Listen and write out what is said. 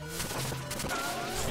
Oh!